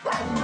Bye.